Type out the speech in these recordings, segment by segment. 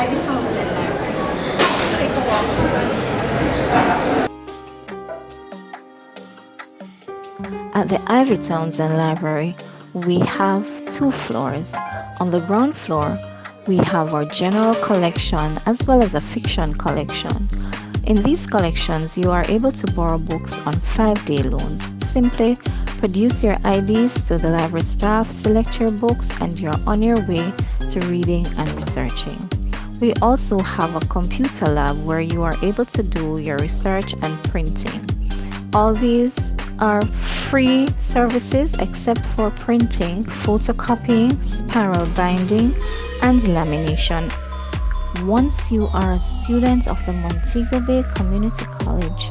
Ivy Library. Take a walk. At the Ivy Townsend Library, we have two floors. On the ground floor, we have our general collection as well as a fiction collection. In these collections, you are able to borrow books on five day loans. Simply produce your IDs to the library staff, select your books, and you're on your way to reading and researching. We also have a computer lab where you are able to do your research and printing. All these are free services except for printing, photocopying, spiral binding, and lamination. Once you are a student of the Montego Bay Community College,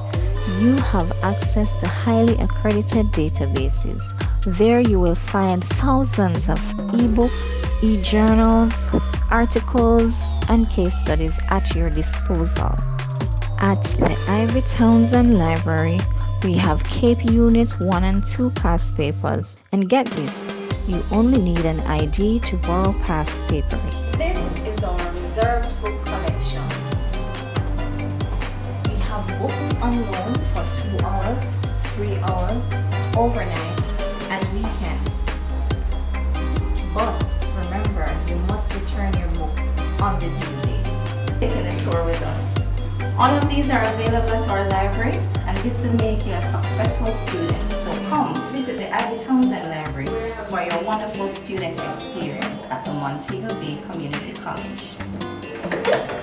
you have access to highly accredited databases. There you will find thousands of ebooks, e-journals, articles, and case studies at your disposal. At the Ivy Townsend Library, we have CAPE Unit 1 and 2 past papers. And get this, you only need an ID to borrow past papers. This is our reserved book collection. We have books on loan for two hours, three hours, overnight, must return your books on the due date. Taking a tour with us. All of these are available at our library, and this will make you a successful student. So come visit the Ivy Townsend Library for your wonderful student experience at the Montego Bay Community College.